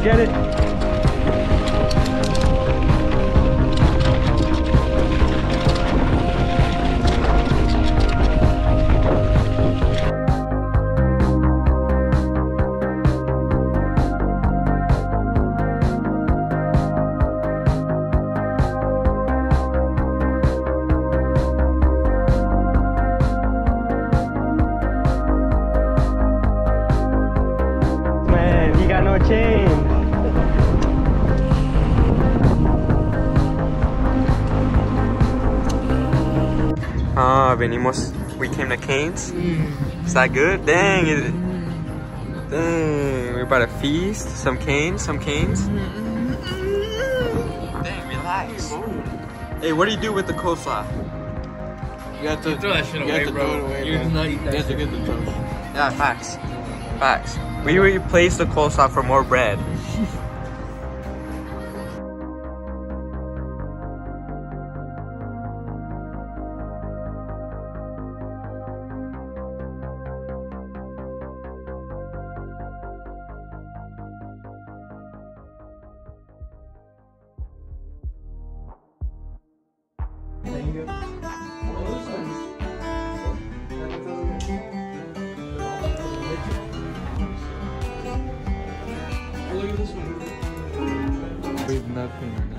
Let's get it. Venimos. We came to Cane's. Is that good? Dang, is it? Dang, we're about to feast. Some canes, some canes. Dang, relax. Hey, what do you do with the coleslaw? You have to Throw that shit you away, have to bro. throw it away, You man. do not eat that You have to get the toast. Yeah, facts. Facts. We replace the coleslaw for more bread.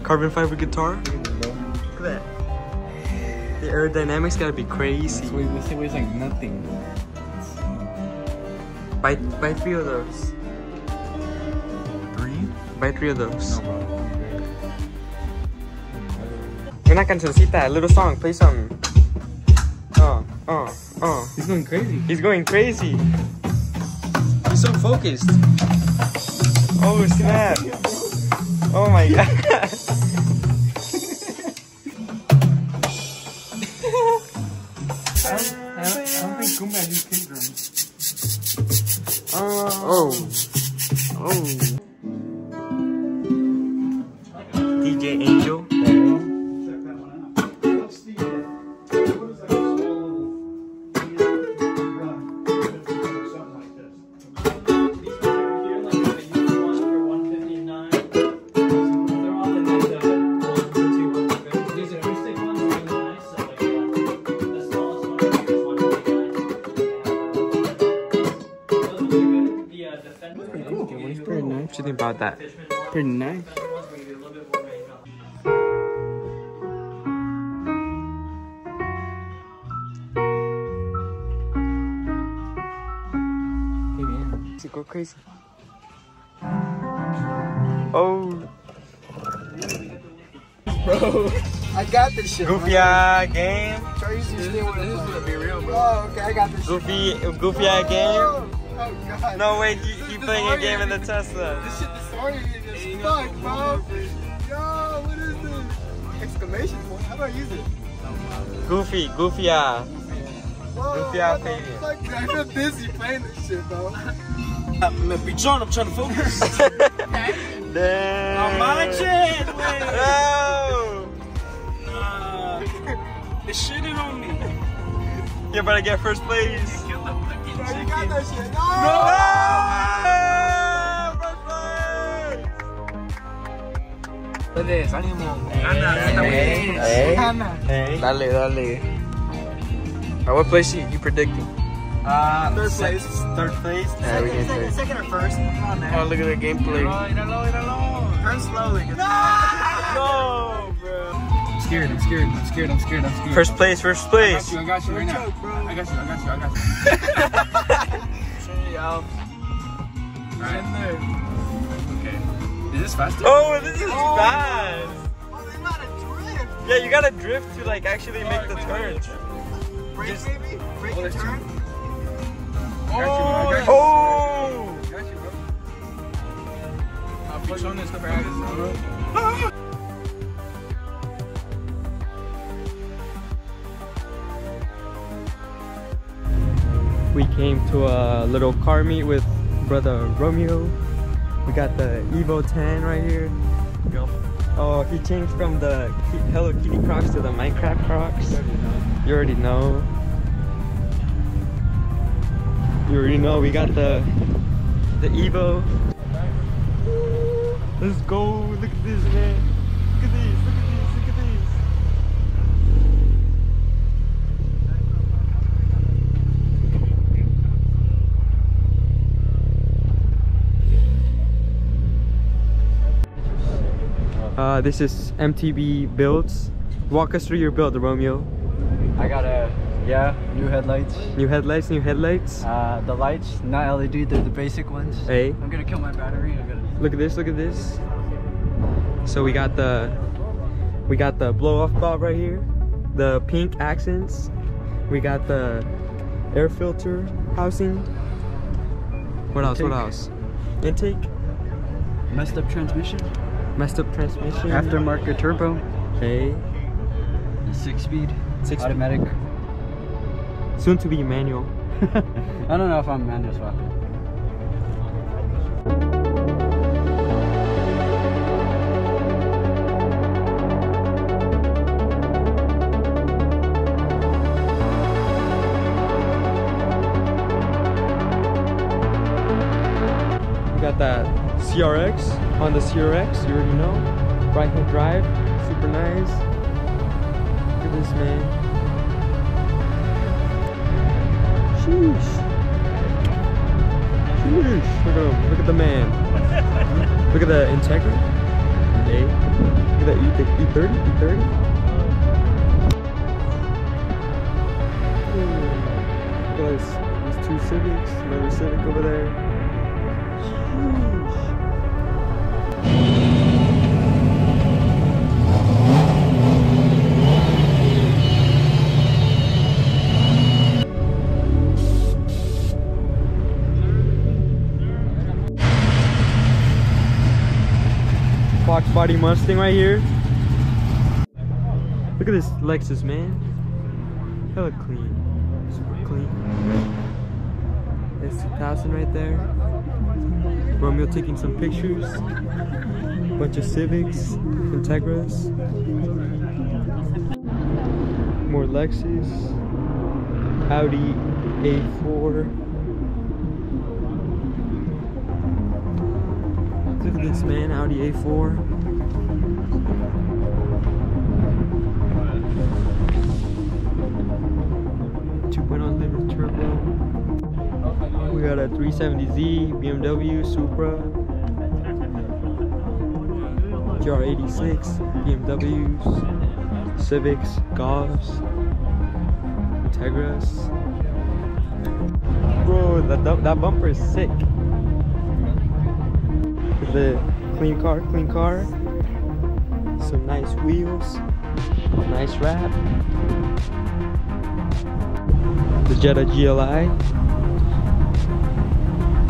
Carbon fiber guitar. Look at that. The aerodynamics gotta be crazy. This, weighs, this weighs like nothing. Buy, buy three of those. Three? Buy three of those. No, bro. Una cancioncita, that. little song, play something. Oh, oh, oh. He's going crazy. He's going crazy. He's so focused. Oh snap. Oh my god. I don't, I don't think Kumbaya used kick man, go crazy? Oh, Bro, I got this shit. goofy eye game. Tracy stay with This is gonna be real, bro. Oh, okay, I got this shit. Goofy, goofy eye oh, game. Oh, oh god. No way, he, he playing a game in the Tesla. This shit disoriented as fuck, bro. Yo, what is this? Exclamation point. How do I use it? Goofy, goofy eye. Whoa, Goofy eye the I feel dizzy playing this shit, bro. I'm John, I'm trying to focus. Damn. I'm my chest, man. No. Nah. It's shitting on me. You're about to get first place. Bro, you got that shit. No! No. Puedes, ánimo. Hey. Gana. Hey. Dale, dale. Uh, what place you, you predicting? Uh, third place. Third place. Yeah, Second, second, second or first? Come on, Oh, look at the gameplay. Turn slowly. No! No, bro. I'm scared, I'm scared, I'm scared, I'm scared, I'm scared. First place, first place. I got you, I got you right now. Choke, bro. I got you, I got you, I got you. Alright. Okay. Is this faster? Oh, this is fast. Oh, they got a drift. Yeah, you gotta drift to like actually make the turn. Break, baby. Break Oh, and there's two. turn. I got you, I got you. Oh. Got you, bro. I'll push on this stuff right bro. We came to a little car meet with brother Romeo. We got the Evo 10 right here. Go. Oh, he changed from the Hello Kitty Crocs to the Minecraft Crocs. You already know. You already know we got the the Evo. Let's go. Look at this, man. Look at these. Look at these. Look at these. Uh, this is MTB builds. Walk us through your build, Romeo. I got a yeah new headlights. New headlights, new headlights. Uh, the lights not LED, they're the basic ones. Hey, I'm gonna kill my battery. I gotta. look at this, look at this. So we got the we got the blow off bulb right here, the pink accents. We got the air filter housing. What else? What else? Intake, Messed up transmission. messed up transmission. Aftermarket turbo. Hey, Six speed. six Automatic. Soon to be manual. I don't know if I'm manual swapping. We got that CRX on the CRX, you already know. Right hand drive, super nice. Look at this man. Sheesh. Sheesh. Look at him. Look at the man. Look at the Integra. Hey. Look at that E- the E30. E30. Hmm. Look at this. There's two Civics. Another Civic over there. Fox Body Mustang right here. Look at this Lexus, man. Hella clean. Super clean. There's 2000 right there. Romeo taking some pictures. Bunch of Civics, Integras. More Lexus. Audi A4. Look at this man, Audi A4. Two point oh turbo. We got a 370Z, BMW, Supra, GR86, BMWs, Civics, Golfs, Integras. Bro, that, that bumper is sick. The clean car, clean car. Some nice wheels, nice wrap. The Jetta GLI.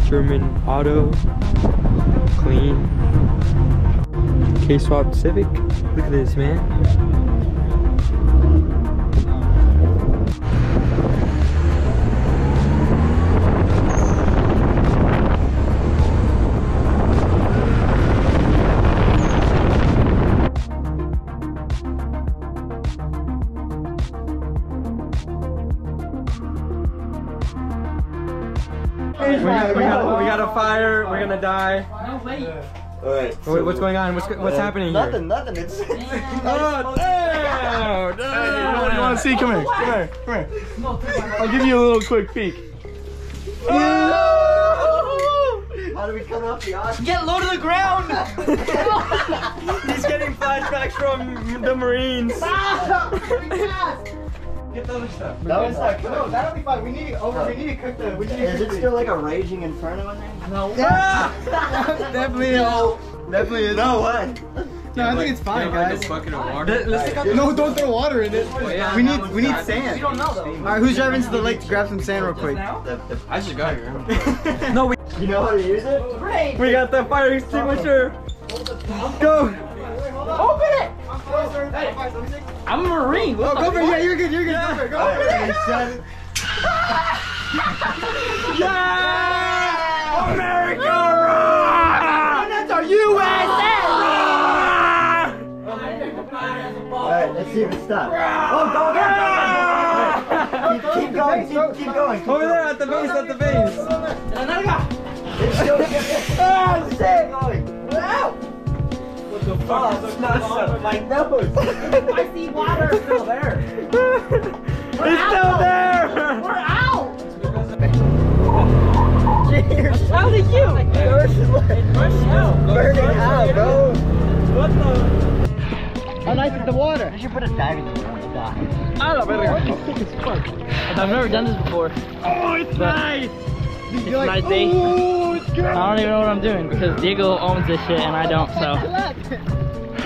German auto, clean. K-swap Civic. Look at this, man. We got, we, got, we got a fire. We're gonna die. Alright. Wait, what's going on? What's go- what's uh, happening here? Nothing, nothing. It's. Oh, damn! damn. You want to see? Come here. Come here. Come here. I'll give you a little quick peek. How do we cut off the oxygen? Get low to the ground! He's getting flashbacks from the Marines. Get the other stuff. That was like, No, that'll be fine. We need over. We need to cook the. We need to Is it still like a raging inferno in there? No. Definitely no. Definitely is. No way. No, I think it's fine, guys. bucket of water. Let's take out No, don't throw water in it. Oh, we need we need sand. We don't know though. All right, who's driving to the lake to grab some sand real quick? I just got here. No, we, You know how to use it? Great. we got the fire extinguisher. Go! I'm a Marine. Oh, go for it. Yeah, you're good. You're good. Go for it. Go for it. Yeah! America! Rock! That's our USA! Let's see if it stops. Oh, go again! Keep, keep going, keep, keep going. Keep Over there at the base, at the base. It's still ah, shit! Going. Wow! The fuck? Oh, it's not so, my nose. I see water still there. It's still there. We're out. Cheers. How did you? Burning out, bro. What the? How nice is the water? You should put a diving suit on the dock. I don't know. I've never done this before. Oh, it's nice. It's a nice day. I don't even know what I'm doing because Diego owns this shit and I don't, so I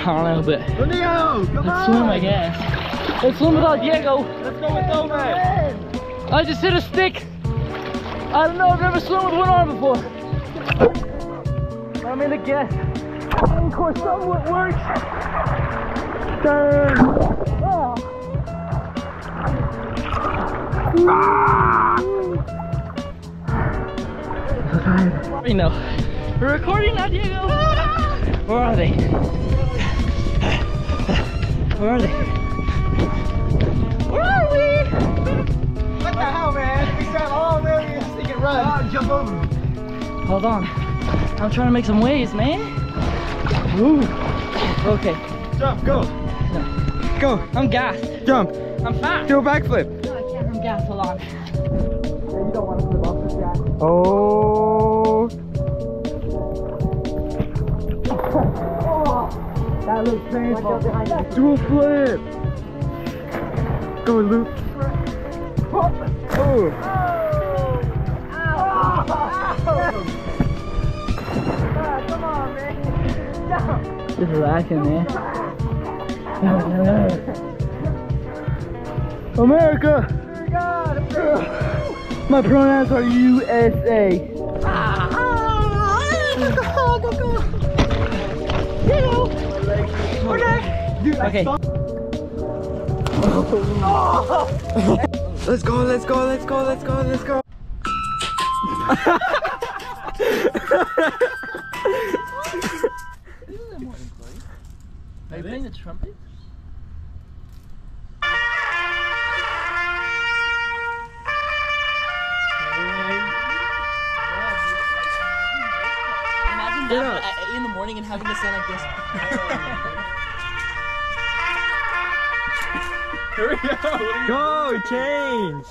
don't know, but let's swim, I guess. Let's swim without Diego. Let's go with no. I just hit a stick. I don't know, I've never swum with one arm before. I'm in the guess. Course, somewhat works. Turn. Oh. Ah. You know, we're recording now, Diego. Where are they? Where are they? Where are we? What the hell, man? Oh, we got all the way so you can run. jump over. Hold on. I'm trying to make some waves, man. Ooh. Okay. Jump, go, go, I'm gassed. jump, I'm fast. do a backflip. No, I can't. I'm gassed. Hold on. Oh, That looks painful. do a flip. Go, Luke. Oh, Just relaxing, man. America! My pronouns are USA. Okay. Dude, okay. let's go, let's go, let's go, let's go, let's go. Are you playing the trumpet? Imagine that in the morning and having to sound like this. Go, change.